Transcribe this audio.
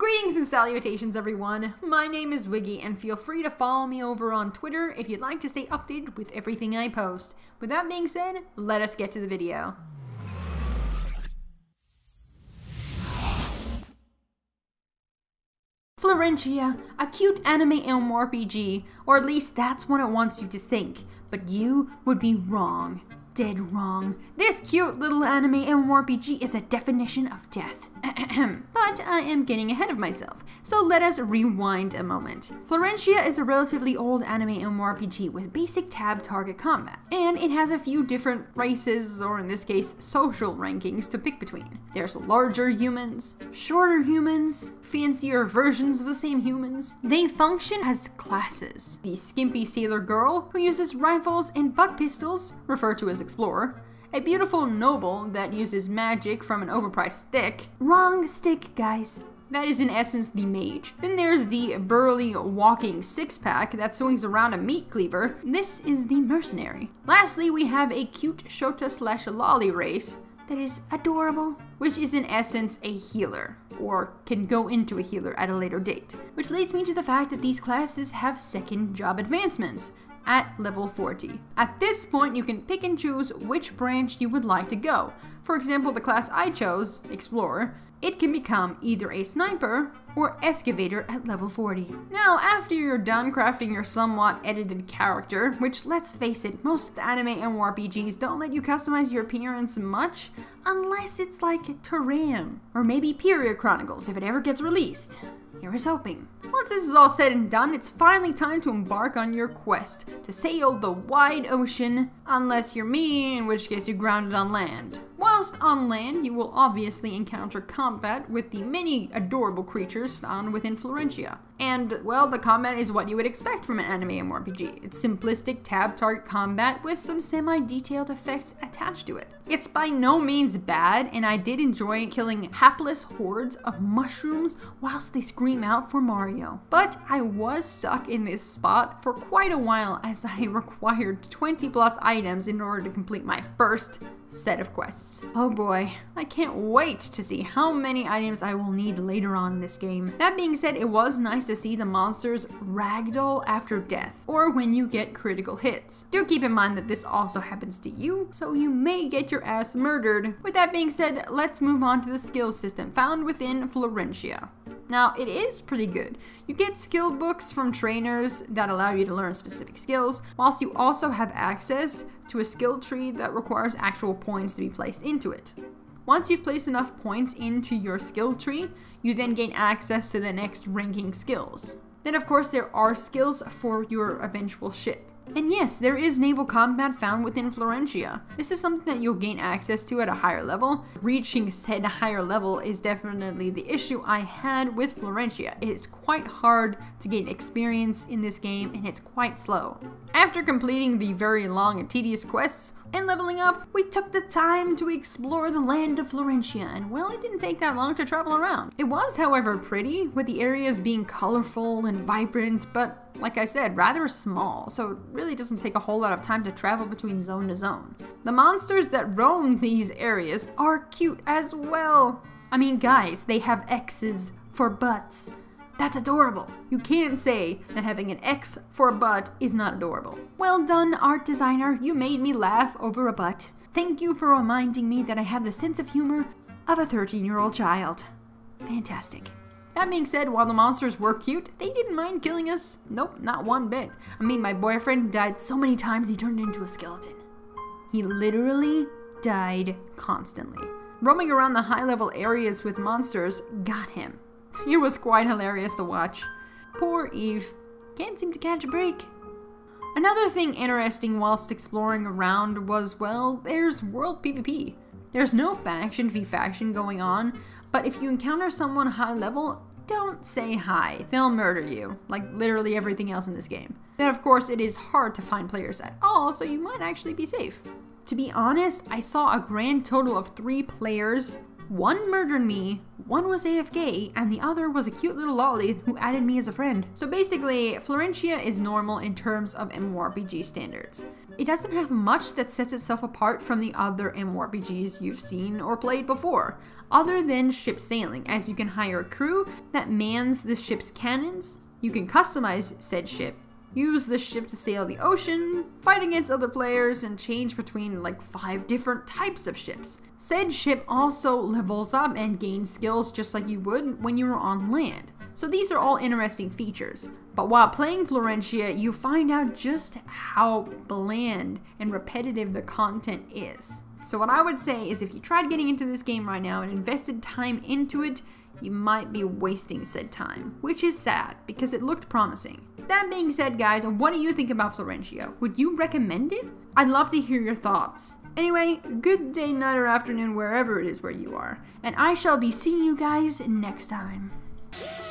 Greetings and salutations, everyone. My name is Wiggy, and feel free to follow me over on Twitter if you'd like to stay updated with everything I post. With that being said, let us get to the video. Florensia, a cute anime MMORPG, or at least that's what it wants you to think, but you would be wrong dead wrong. This cute little anime MMORPG is a definition of death. but I am getting ahead of myself, so let us rewind a moment. Florensia is a relatively old anime MMORPG with basic tab target combat, and it has a few different races, or in this case, social rankings to pick between. There's larger humans, shorter humans, fancier versions of the same humans. They function as classes. The skimpy sailor girl, who uses rifles and butt pistols, referred to as explorer, a beautiful noble that uses magic from an overpriced stick. Wrong stick, guys. That is in essence the mage. Then there's the burly walking six pack that swings around a meat cleaver. This is the mercenary. Lastly, we have a cute Shota slash lolly race that is adorable, which is in essence a healer, or can go into a healer at a later date. Which leads me to the fact that these classes have second job advancements at level 40. At this point, you can pick and choose which branch you would like to go. For example, the class I chose, Explorer, it can become either a sniper or excavator at level 40. Now, after you're done crafting your somewhat edited character, which let's face it, most anime and RPGs don't let you customize your appearance much, unless it's like Terram, or maybe Peria Chronicles if it ever gets released. Here is hoping. Once this is all said and done, it's finally time to embark on your quest to sail the wide ocean, unless you're me, in which case you're grounded on land. Whilst on land, you will obviously encounter combat with the many adorable creatures found within Florensia. And, well, the combat is what you would expect from an anime MMORPG. It's simplistic tab target combat with some semi-detailed effects attached to it. It's by no means bad, and I did enjoy killing hapless hordes of mushrooms whilst they scream out for Mario. But I was stuck in this spot for quite a while as I required 20 plus items in order to complete my first set of quests. Oh boy, I can't wait to see how many items I will need later on in this game. That being said, it was nice to see the monsters ragdoll after death, or when you get critical hits. Do keep in mind that this also happens to you, so you may get your ass murdered. With that being said, let's move on to the skill system found within Florensia. Now, it is pretty good. You get skill books from trainers that allow you to learn specific skills, whilst you also have access to a skill tree that requires actual points to be placed into it. Once you've placed enough points into your skill tree, you then gain access to the next ranking skills. Then of course there are skills for your eventual ship. And yes, there is naval combat found within Florensia. This is something that you'll gain access to at a higher level. Reaching said higher level is definitely the issue I had with Florensia. It is quite hard to gain experience in this game and it's quite slow. After completing the very long and tedious quests, and leveling up, we took the time to explore the land of Florensia, and well, it didn't take that long to travel around. It was, however, pretty, with the areas being colorful and vibrant, but like I said, rather small, so it really doesn't take a whole lot of time to travel between zone to zone. The monsters that roam these areas are cute as well. I mean, guys, they have X's for butts. That's adorable. You can't say that having an X for a butt is not adorable. Well done, art designer. You made me laugh over a butt. Thank you for reminding me that I have the sense of humor of a 13 year old child. Fantastic. That being said, while the monsters were cute, they didn't mind killing us. Nope, not one bit. I mean, my boyfriend died so many times he turned into a skeleton. He literally died constantly. Roaming around the high level areas with monsters got him. It was quite hilarious to watch. Poor Eve. Can't seem to catch a break. Another thing interesting whilst exploring around was, well, there's world PvP. There's no faction v faction going on, but if you encounter someone high level, don't say hi. They'll murder you, like literally everything else in this game. Then of course it is hard to find players at all, so you might actually be safe. To be honest, I saw a grand total of three players One murdered me, one was AFK, and the other was a cute little lolly who added me as a friend. So basically, Florensia is normal in terms of MMORPG standards. It doesn't have much that sets itself apart from the other MMORPGs you've seen or played before, other than ship sailing, as you can hire a crew that mans the ship's cannons, you can customize said ship, use the ship to sail the ocean, fight against other players, and change between like five different types of ships. Said ship also levels up and gains skills just like you would when you were on land. So these are all interesting features. But while playing Florensia, you find out just how bland and repetitive the content is. So what I would say is if you tried getting into this game right now and invested time into it, you might be wasting said time, which is sad because it looked promising. That being said, guys, what do you think about Florensia? Would you recommend it? I'd love to hear your thoughts. Anyway, good day, night, or afternoon, wherever it is where you are, and I shall be seeing you guys next time.